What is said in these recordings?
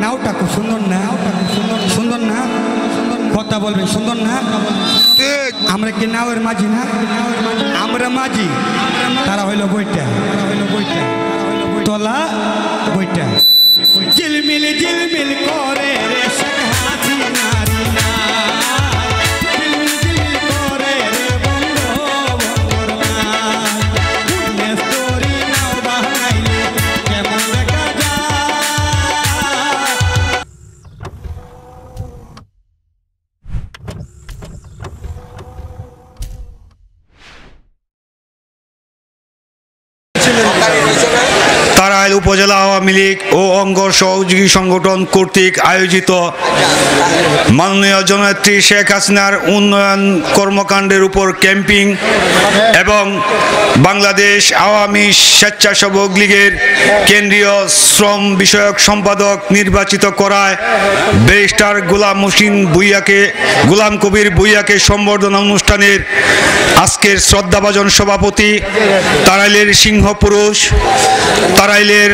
নাওটা খুব সুন্দর না। সুন্দর না। কথা বলবে সুন্দর না। আমরা কি নাওয়ের মাঝি না? আমরা মাঝি। তারা হইল বইটা। তোলা বইটা। উপজেলা আওয়ামী লীগ ও অঙ্গ সহযোগী সংগঠন কর্তৃক আয়োজিত মাননীয় জননেত্রী শেখ হাসিনার উন্নয়ন কর্মকাণ্ডের উপর ক্যাম্পিং এবং বাংলাদেশ আওয়ামী স্বেচ্ছাসেবক লীগের কেন্দ্রীয় শ্রম বিষয়ক সম্পাদক নির্বাচিত করায় ব্যারিস্টার গোলাম মুসিন ভুইয়াকে, গোলাম কবির ভুইয়াকে সম্বর্ধনা অনুষ্ঠানের আজকের শ্রদ্ধাভাজন সভাপতি তারাইলের সিংহ পুরুষ তারাইলের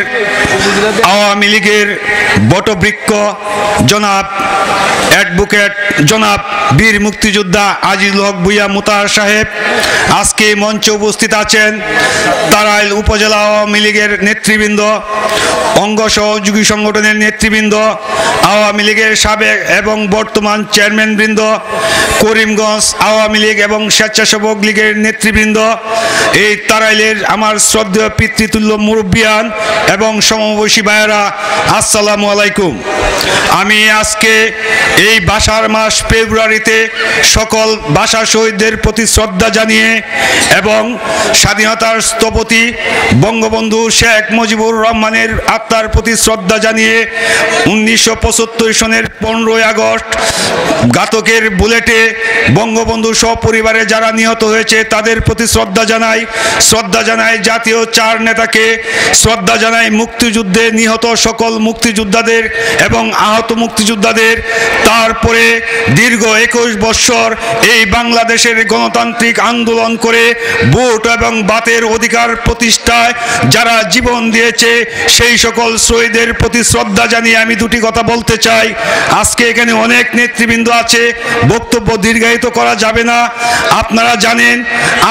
আওয়ামী লীগের বটবৃক্ষ জনাব অ্যাডভোকেট জনাব বীর মুক্তিযোদ্ধা আজিজুল হক ভুইয়া মুতার সাহেব, আজকে মঞ্চে উপস্থিত আছেন তারাইল উপজেলা আওয়ামী লীগের নেতৃবৃন্দ, অঙ্গ সহযোগী সংগঠনের নেতৃবৃন্দ, আওয়ামী লীগের সাবেক এবং বর্তমান চেয়ারম্যান বৃন্দ, করিমগঞ্জ আওয়ামী লীগ এবং স্বেচ্ছাসেবক লীগের নেতৃবৃন্দ, এই তারাইলের আমার শ্রদ্ধেয় পিতৃতুল্য মুরব্বিয়ান এবং সমবয়সী ভাইয়েরা, আসসালামু আলাইকুম। আমি আজকে এই বাসার মাস ফেব্রুয়ারিতে সকল ভাষা শহীদদের প্রতি শ্রদ্ধা জানিয়ে এবং স্বাধীনতার স্থপতি বঙ্গবন্ধু শেখ মুজিবুর রহমানের আত্মার প্রতি শ্রদ্ধা জানিয়ে উনিশশো পঁচাত্তর সনের পনেরোই আগস্ট ঘাতকের বুলেটে বঙ্গবন্ধু সপরিবারে যারা নিহত হয়েছে, তাদের প্রতি শ্রদ্ধা জানাই। শ্রদ্ধা জানাই জাতীয় চার নেতাকে। শ্রদ্ধা জানাই মুক্তিযুদ্ধে নিহত সকল মুক্তিযোদ্ধাদের এবং আহত মুক্তিযোদ্ধাদের, তারপরে দীর্ঘ একুশ বৎসর এই বাংলাদেশের গণতান্ত্রিক আন্দোলন করে ভোট এবং বাতের অধিকার প্রতিষ্ঠায় যারা জীবন দিয়েছে, সেই সকল শহীদের প্রতি শ্রদ্ধা জানিয়ে আমি দুটি কথা বলতে চাই। আজকে এখানে অনেক নেতৃবৃন্দ আছে, বক্তব্য দীর্ঘায়িত করা যাবে না। আপনারা জানেন,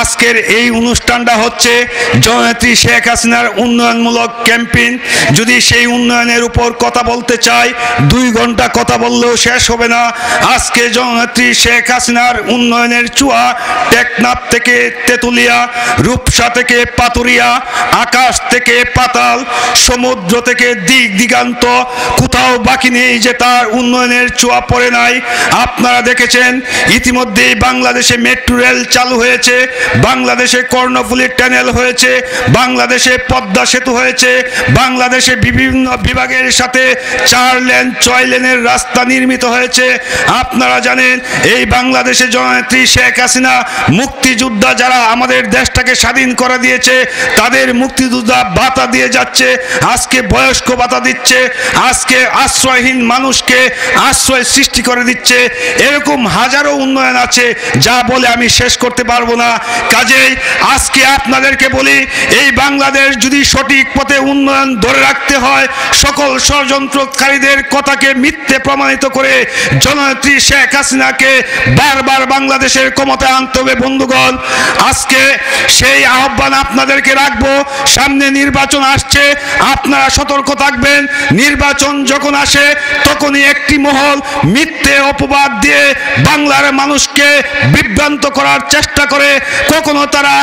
আজকের এই অনুষ্ঠানটা হচ্ছে জননেত্রী শেখ হাসিনার উন্নয়নমূলক ক্যাম্পেইন যদি সেই উন্নয়নের উপর কথা বলতে চাই দুই ঘণ্টা কথা বললেও শেষ হবে না। আজকে জননেত্রী শেখ হাসিনার উন্নয়নের চুয়া টেকনাফ থেকে তেতুলিয়া, রূপসা থেকে পাতুরিয়া, আকাশ থেকে পাতাল, সমুদ্র থেকে দিক দিগান্ত, কোথাও বাকি নেই যে তার উন্নয়নের চুয়া পড়ে নাই। আপনারা দেখেছেন, ইতিমধ্যেই বাংলাদেশে মেট্রো রেল চালু হয়েছে, বাংলাদেশে কর্ণফুলী টানেল হয়েছে, বাংলাদেশে পদ্মা সেতু হয়েছে বাংলাদেশে বিভিন্ন বিভাগের সাথে চার লেন, ছয় লেনের রাস্তা নির্মিত হয়েছে। আপনারা জানেন, এই বাংলাদেশে জননেত্রী শেখ হাসিনা মুক্তিযোদ্ধা যারা আমাদের দেশটাকে স্বাধীন করে দিয়েছে, তাদের মুক্তিযোদ্ধা ভাতা দিয়ে যাচ্ছে, আজকে বয়স্ক ভাতা দিচ্ছে, আজকে আশ্রয়হীন মানুষকে আশ্রয় সৃষ্টি করে দিচ্ছে। এরকম হাজারো উন্নয়ন আছে, যা বলে আমি শেষ করতে পারব না। কাজেই আজকে আপনাদেরকে বলি, এই বাংলাদেশ যদি সঠিক পথে উন্নয়ন ধরে রাখতে হয় সকল ষড়যন্ত্রকারীদের কথাকে মিথ্যে প্রমাণিত করে জননেত্রী শেখ হাসিনাকে বারবার বাংলাদেশের ক্ষমতায় আনতে হবে। বন্ধুগণ, আজকে সেই আহ্বান আপনাদেরকে রাখব। সামনে নির্বাচন আসছে, আপনারা সতর্ক থাকবেন। নির্বাচন যখন আসে, তখনই একটি মহল মিথ্যে অপবাদ দিয়ে বাংলার মানুষকে বিভ্রান্ত করার চেষ্টা করে। কখনো তারা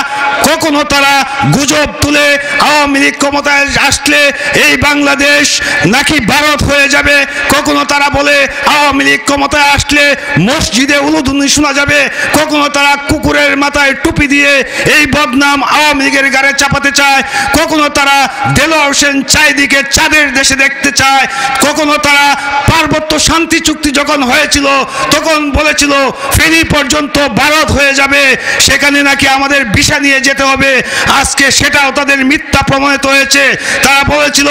কখনো তারা গুজব তুলে আওয়ামী লীগ ক্ষমতায় আসলে এই বাংলাদেশ নাকি ভারত হয়ে যাবে? কখনো তারা বলে আওয়ামী লীগ ক্ষমতায় আসলে মসজিদে উলুধুনি শোনা যাবে? কখনো তারা কুকুরের মাথায় টুপি দিয়ে এই বদনাম আওয়ামী লীগের গাড়ে চাপাতে চায়? কখনো তারা দেলোয়ার হোসেন চাইদিকে চাঁদের দেশে দেখতে চায়? কখনো তারা পার্বত্য শান্তি চুক্তি যখন হয়েছিল, তখন বলেছিল ফেরি পর্যন্ত ভারত হয়ে যাবে, সেখানে নাকি আমাদের ভিসা নিয়ে যেতে হবে। আজকে সেটাও তাদের মিথ্যা প্রমাণিত হয়েছে। তারা বলেছিল,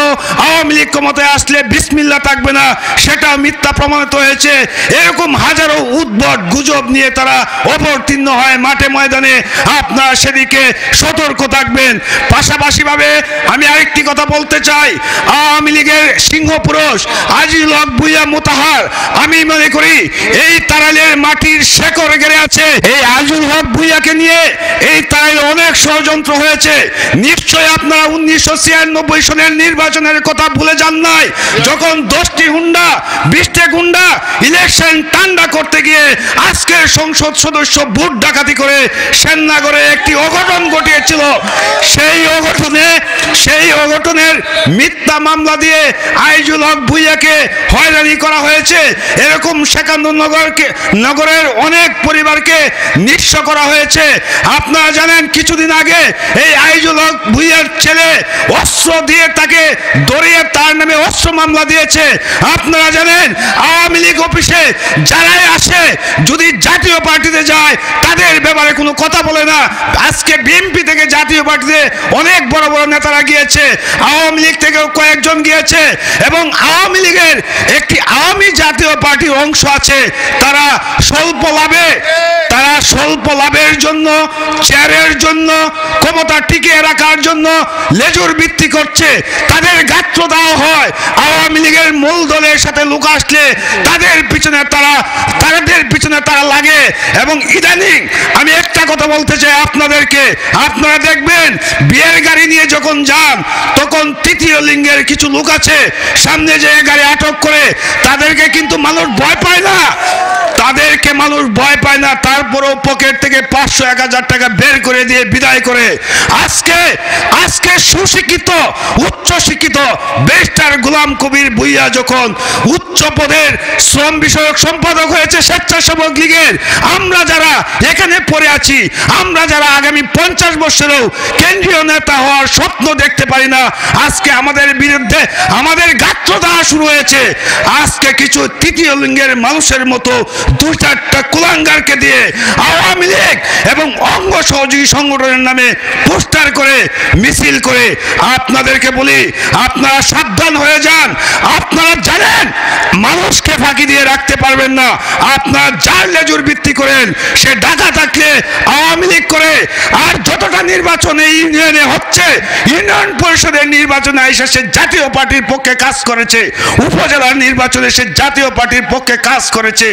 আওয়ামী লীগ ক্ষমতায় আসলে বিসমিল্লা থাকবে না, সেটা মিথ্যা প্রমাণিত হয়েছে। এরকম হাজারো উদ্ভট গুজব নিয়ে তারা অবতীর্ণ হয় মাঠে ময়দানে। আপনারা সেদিকে সতর্ক থাকবেন। পাশাপাশিভাবে আমি আরেকটি কথা বলতে চাই। আওয়ামী লীগের সিংহপুরুষ আজিল হক ভুইয়া মোতাহার, আমি মনে করি এই তারালের মাটির শেকড় গেড়ে আছে। এই আজিল হক ভুইয়াকে নিয়ে এই তারালে অনেক ষড়যন্ত্র হয়েছে। নিশ্চয় আপনারা উনিশশো ছিয়ানব্বই সনের নির্বাচনের কথা ভুলে যান নাই। যখন দশটি হুন্ডা, বিশটি গুন্ডা ইলেকশন ঠান্ডা করতে গিয়ে আজকের সংসদ সদস্য ভোট ডাকাতি করে সেননাগরে একটি অঘটন ঘটিয়েছিল। সেই অঘটনে, সেই অঘটনের মিথ্যা মামলা দিয়ে আইজুল হক ভুইয়াকে হয়রানি করা হয়েছে। এরকম নগরকে নগরের অনেক পরিবারকে নিঃস্ব করা হয়েছে। আপনারা জানেন, কিছুদিন আগে এই আইজুল হক ভুইয়ার ছেলে অস্ত্র দিয়ে তাকে দড়িয়ে তার নামে অস্ত্র মামলা দিয়েছে। আপনারা জানেন, আওয়ামী লীগ অফিসে যারাই আসে, যদি জাতীয় পার্টিতে যায়, তাদের ব্যাপারে কোনো কথা বলে না। আজকে বিএনপি থেকে জাতীয় পার্টিতে অনেক বড় বড় নেতারা গিয়েছে। আওয়ামী লীগ থেকেও কয়েকজন গিয়েছে এবং আওয়ামী লীগের একটি আওয়ামী জাতীয় পার্টির অংশ আছে। তারা স্বল্প লাভে তারা স্বল্প লাভের জন্য চেয়ারের জন্য, ক্ষমতা টিকিয়ে রাখার জন্য লেজুর বৃত্তি করছে। তাদের গাত্র দেওয়া হয়। আওয়ামী লীগের মূল দলের সাথে লোক আসলে তাদের পিছনে তারা, তাদের পিছনে তারা লাগে। এবং ইদানিং আমি একটা কথা বলতে চাই আপনাদেরকে। আপনারা দেখবেন, বিয়ের গাড়ি নিয়ে যখন যান, তখন তৃতীয় লিঙ্গের কিছু লোক আছে। সামনে যে গাড়ি আটক করে, তাদেরকে কিন্তু মানুষ ভয় পায় না। তাদেরকে মানুষ ভয় পায় না, তারপরেও পকেট থেকে পাঁচশো, এক হাজার টাকা বের করে দিয়ে বিদায় করে। আজকে আজকে সুশিক্ষিত উচ্চ শিক্ষিত বেস্টার গোলাম কবির ভুইয়া যখন উচ্চ পদের শ্রম বিষয়ক সম্পাদক হয়েছে স্বেচ্ছাসেবক লীগের, আমরা যারা এখানে পড়ে আছি, আমরা যারা আগামী পঞ্চাশ বছরেও কেন্দ্রীয় নেতা হওয়ার স্বপ্ন দেখতে পারি না, আজকে আমাদের বিরুদ্ধে, আমাদের গাত্র দেওয়া শুরু হয়েছে। আজকে কিছু তৃতীয় লিঙ্গের মানুষের মতো দু চারটা কুলাঙ্গারকে দিয়ে আওয়ামী লীগ এবং অঙ্গ সহযোগী সংগঠনের নামে পোস্টার করে, মিছিল করে আপনাদেরকে বলি, আপনারা সাবধান হয়ে যান। আপনারা জানেন, মানুষকে ফাঁকি দিয়ে রাখতে পারবেন না। আপনারা যার লেজুর ভিত্তি করেন, সে ঢাকা থাকলে আওয়ামী লীগ করে। আর যতটা নির্বাচন ইউনিয়নে হচ্ছে, ইউনিয়ন পরিষদের নির্বাচনে এসে সে জাতীয় পার্টির পক্ষে কাজ করেছে। উপজেলার নির্বাচনে সে জাতীয় পার্টির পক্ষে কাজ করেছে।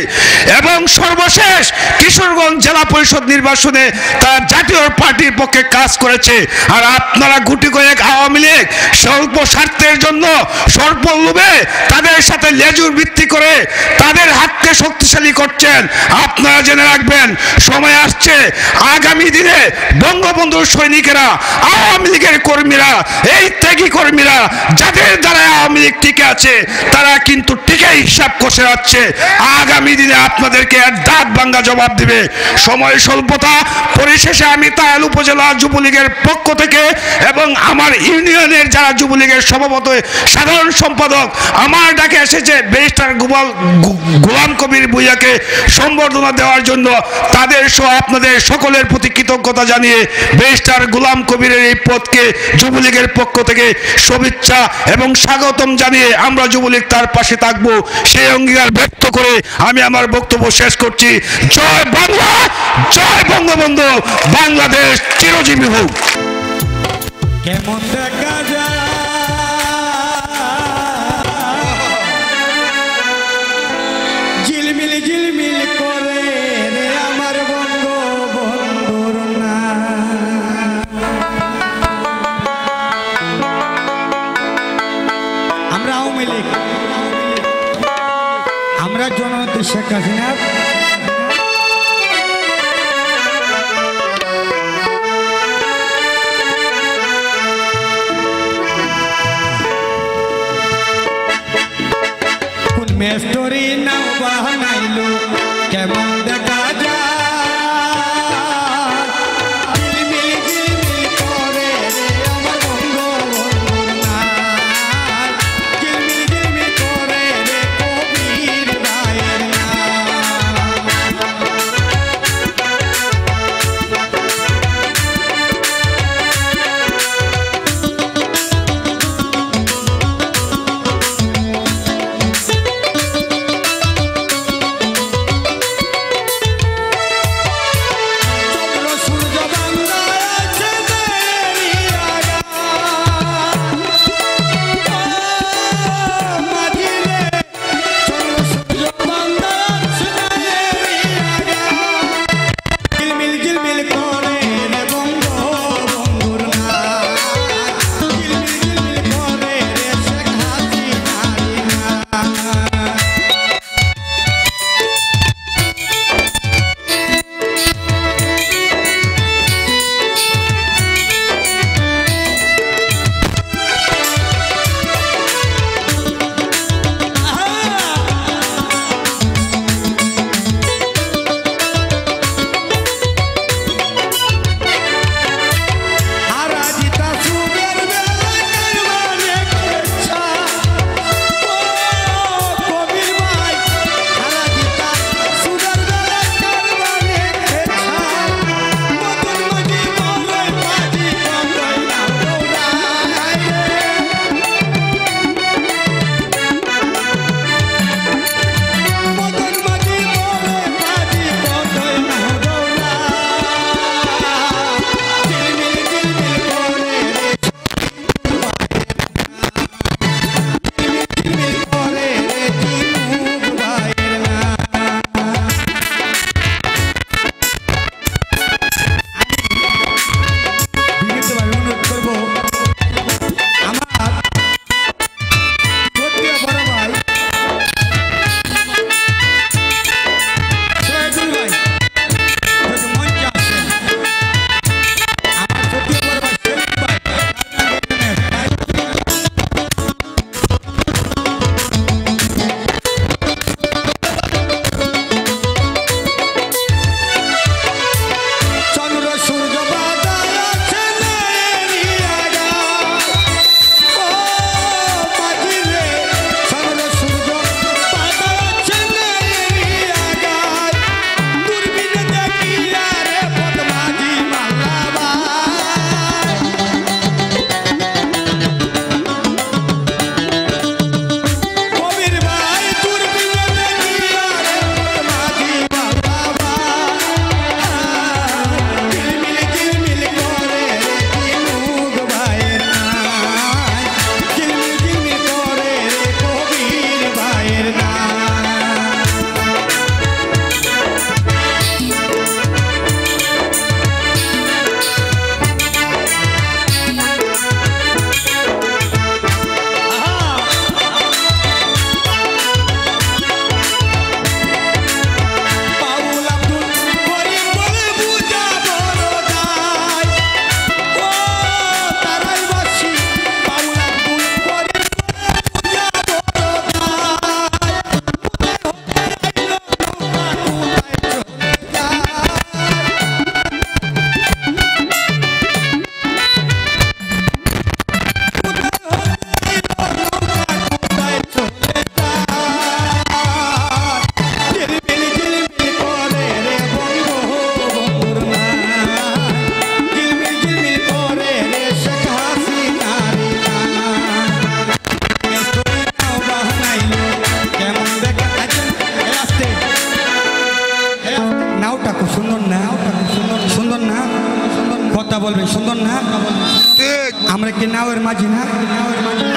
এবং সর্বশেষ কিশোরগঞ্জ জেলা পরিষদ নির্বাচনে তারা জাতীয় পার্টির পক্ষে কাজ করেছে। আর আপনারা গুটি কয়েক আওয়ামী লীগ স্বল্প স্বার্থের জন্য, স্বল্প লোভে তাদের সাথে লেজুর ভিত্তি করে তাদের হাতকে শক্তিশালী করছেন। আপনারা জেনে রাখবেন, সময় আসছে। আগামী দিনে বঙ্গবন্ধুর সৈনিকেরা, আওয়ামী লীগের কর্মীরা, এই ত্যাগী কর্মীরা, যাদের দ্বারা আওয়ামী লীগ টিকে আছে, তারা কিন্তু টিকে হিসাব কষে যাচ্ছে আগামী দিনে আপনাদেরকে এক দাঁত ভাঙ্গা জবাব দিবে। সময় স্বল্পতা, পরিশেষে আমি তায়াল উপজেলা যুবলীগের পক্ষ থেকে এবং আমার ইউনিয়নের যারা যুবলীগের সভাপতি, সাধারণ সম্পাদক, আমার ডাকে এসেছে ব্যারিস্টার গোপাল গোলাম কবির ভুইয়াকে সম্বর্ধনা দেওয়ার জন্য। তাদের সহ আপনাদের সকলের প্রতি কৃতজ্ঞতা জানিয়ে ব্যারিস্টার গোলাম কবিরের এই পদকে যুবলীগের পক্ষ থেকে শুভেচ্ছা এবং স্বাগতম জানিয়ে আমরা যুবলীগ তার পাশে থাকব। সেই অঙ্গীকার ব্যক্ত করে আমি আমার বক্তব্য শেষ করছি। জয় বাংলা জয় বঙ্গবন্ধু। বাংলাদেশ চিরজীবী হোক। কেমন দেখা যায়?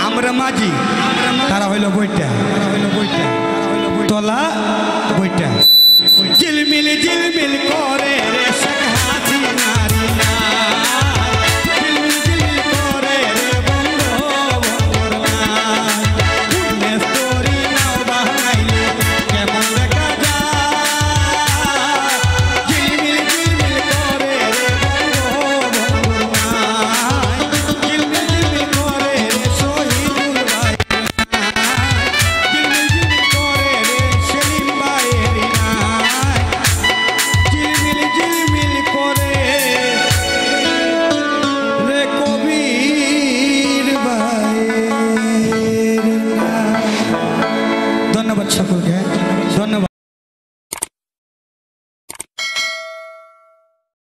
আমরা মাঝি তারা হইল বইটা। তলা বইটা। ঝিলমিল ঝিলমিল করে